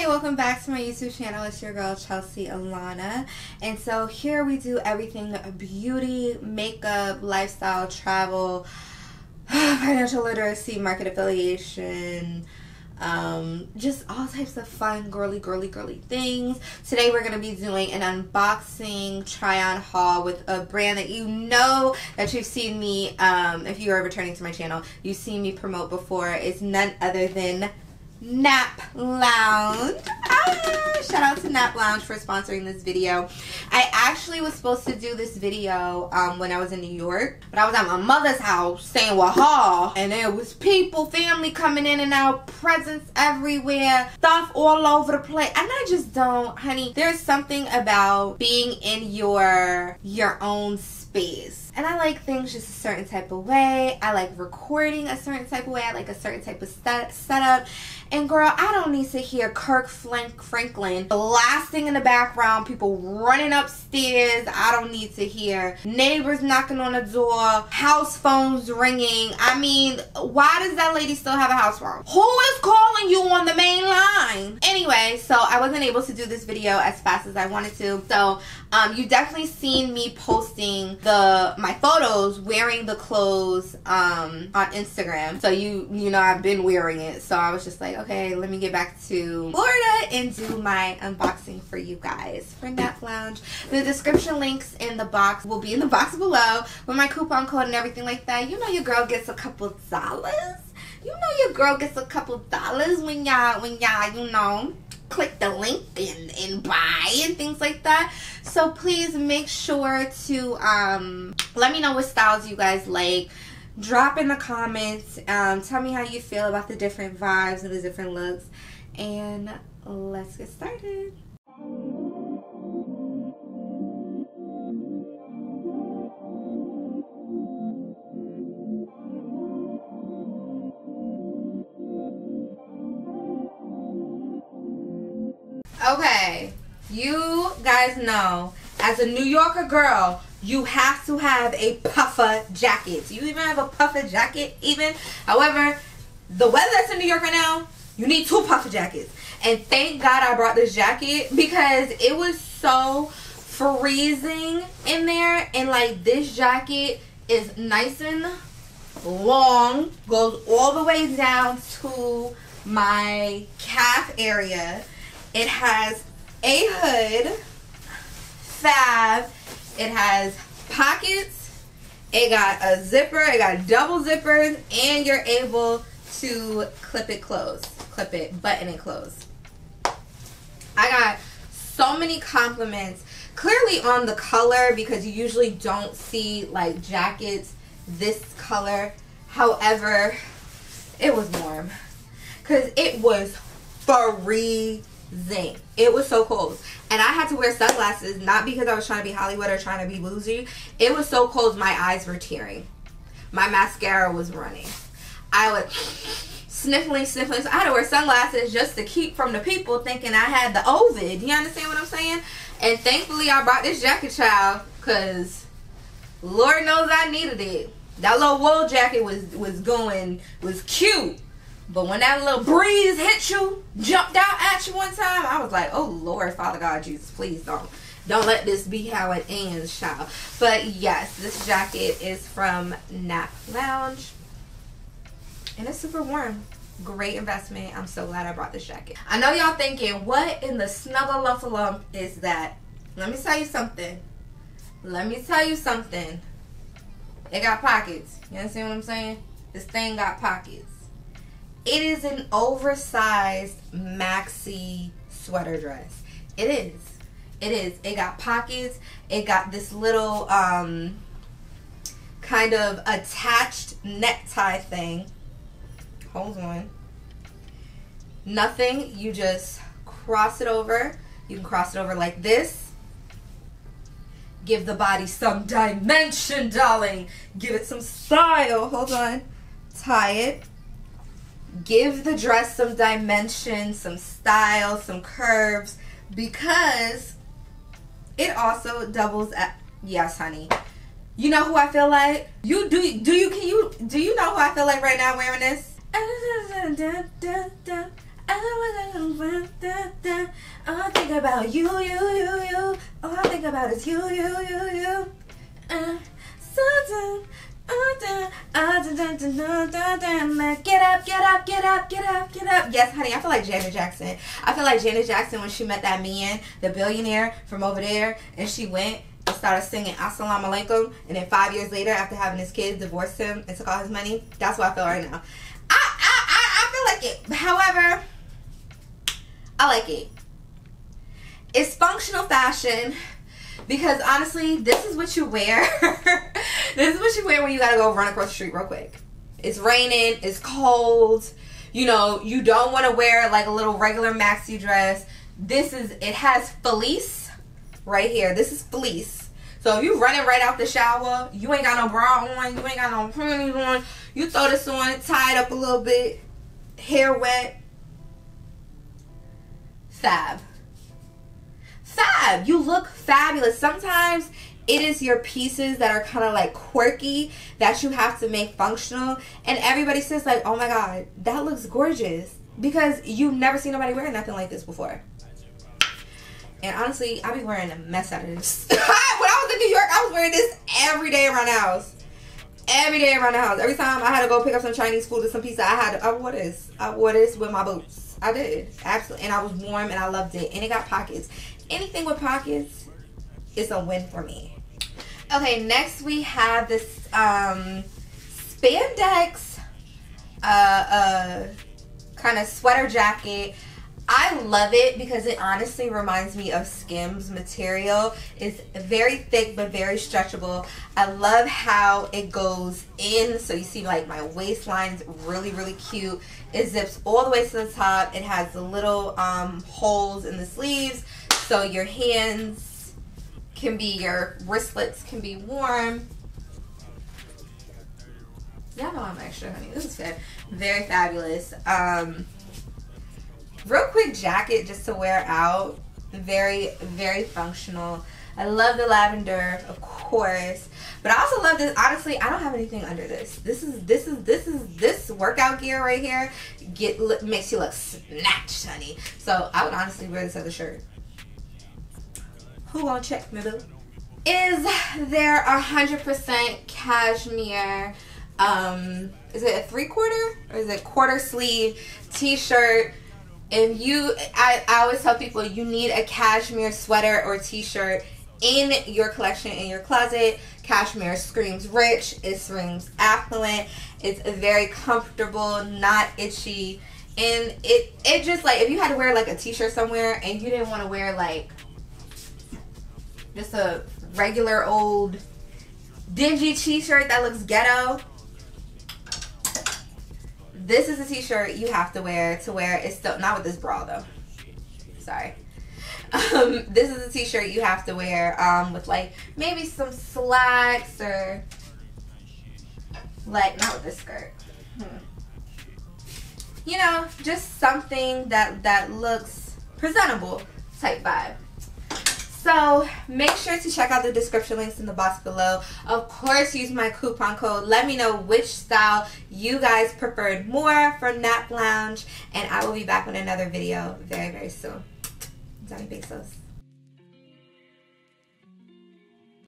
Hi, welcome back to my YouTube channel. It's your girl Chelsea Alana. And so here we do everything beauty, makeup, lifestyle, travel, financial literacy, market affiliation, um, just all types of fun, girly, girly, girly things. Today we're going to be doing an unboxing try-on haul with a brand that you know that you've seen me, um, if you are returning to my channel, you've seen me promote before. It's none other than Nap Lounge. Shout out to Nap Lounge for sponsoring this video. I actually was supposed to do this video um, when I was in New York, but I was at my mother's house staying with her, and there was people, family coming in and out, presents everywhere, stuff all over the place, and I just don't, honey. There's something about being in your your own space. And I like things just a certain type of way. I like recording a certain type of way. I like a certain type of set setup. And girl, I don't need to hear Kirk Franklin blasting in the background, people running upstairs. I don't need to hear neighbors knocking on the door, house phones ringing. I mean, why does that lady still have a house phone? Who is calling you on the main line? Anyway, so I wasn't able to do this video as fast as I wanted to. So um, you definitely seen me posting the my photos wearing the clothes um, on Instagram. So you you know I've been wearing it. So I was just like, okay, let me get back to Florida and do my unboxing for you guys for Nap Lounge. The description links in the box will be in the box below with my coupon code and everything like that. You know your girl gets a couple dollars. You know your girl gets a couple dollars when y'all when y'all you know click the link and, and buy and things like that. So please make sure to um, let me know what styles you guys like. Drop in the comments. Um, tell me how you feel about the different vibes and the different looks. And let's get started. Okay, you guys know, as a New Yorker girl, you have to have a puffer jacket. Do you even have a puffer jacket even? However, the weather that's in New York right now, you need two puffer jackets. And thank God I brought this jacket because it was so freezing in there. And like this jacket is nice and long, goes all the way down to my calf area it has a hood, fab. It has pockets. It got a zipper. It got double zippers, and you're able to clip it closed, clip it, button it closed. I got so many compliments. Clearly on the color because you usually don't see like jackets this color. However, it was warm because it was free zing. It was so cold. And I had to wear sunglasses, not because I was trying to be Hollywood or trying to be bougie. It was so cold, my eyes were tearing. My mascara was running. I was sniffling, sniffling. So I had to wear sunglasses just to keep from the people thinking I had the Ovid. You understand what I'm saying? And thankfully, I brought this jacket, child, because Lord knows I needed it. That little wool jacket was was going was cute but when that little breeze hit you, jumped out at you one time, I was like, oh Lord, Father God, Jesus, please don't. Don't let this be how it ends, child. But yes, this jacket is from Nap Lounge. And it's super warm. Great investment. I'm so glad I brought this jacket. I know y'all thinking, what in the snuggle is that? Let me tell you something. Let me tell you something. It got pockets. You understand what I'm saying? This thing got pockets. It is an oversized maxi sweater dress. It is. It is. It got pockets. It got this little um, kind of attached necktie thing. Hold on. Nothing. You just cross it over. You can cross it over like this. Give the body some dimension, darling. Give it some style. Hold on. Tie it give the dress some dimension, some style, some curves because it also doubles at yes, honey. You know who I feel like? You do do you can you do you know who I feel like right now wearing this? I think about you, you, you, you. All I think about is you, you, you, you. Uh, something. Get up, get up, get up, get up, get up. Yes, honey, I feel like Janet Jackson. I feel like Janet Jackson when she met that man, the billionaire from over there, and she went and started singing Assalamu alaikum, and then five years later, after having his kids, divorced him and took all his money. That's what I feel right now. I, I, I, I feel like it. However, I like it. It's functional fashion because honestly, this is what you wear. this is what you wear when you gotta go run across the street real quick. It's raining, it's cold. You know, you don't want to wear like a little regular maxi dress. This is it has fleece right here. This is fleece. So if you running right out the shower, you ain't got no bra on, you ain't got no panties on, you throw this on, tie it up a little bit, hair wet. Fab fab. You look fabulous. Sometimes it is your pieces that are kind of like quirky that you have to make functional. And everybody says, like, oh my God, that looks gorgeous. Because you've never seen nobody wearing nothing like this before. And honestly, I be wearing a mess out of this. when I was in New York, I was wearing this every day around the house. Every day around the house. Every time I had to go pick up some Chinese food or some pizza, I had to, I wore this. I wore this with my boots. I did. Absolutely. And I was warm and I loved it. And it got pockets anything with pockets is a win for me. Okay, next we have this um, spandex uh, uh, kind of sweater jacket. I love it because it honestly reminds me of Skims material. It's very thick but very stretchable. I love how it goes in. So you see like my waistline is really, really cute. It zips all the way to the top. It has the little um, holes in the sleeves so your hands can be, your wristlets can be warm. Yeah, know I'm extra, honey. This is good. very fabulous. Um, real quick jacket just to wear out. Very, very functional. I love the lavender, of course. But I also love this. Honestly, I don't have anything under this. This is this is this is this workout gear right here. Get makes you look snatched, honey. So I would honestly wear this as a shirt. Who gonna check me, boo? Is there a hundred percent cashmere? Um, is it a three quarter or is it quarter sleeve t-shirt? If you, I, I always tell people you need a cashmere sweater or t-shirt in your collection in your closet. Cashmere screams rich. It screams affluent. It's very comfortable, not itchy, and it it just like if you had to wear like a t-shirt somewhere and you didn't want to wear like just a regular old dingy t-shirt that looks ghetto. This is a t-shirt you have to wear to wear. It's still not with this bra though. Sorry. Um, this is a t-shirt you have to wear um, with like maybe some slacks or like not with this skirt. Hmm. You know, just something that that looks presentable type vibe. So make sure to check out the description links in the box below. Of course, use my coupon code. Let me know which style you guys preferred more from Nap Lounge. And I will be back with another video very, very soon. Donnie Bezos.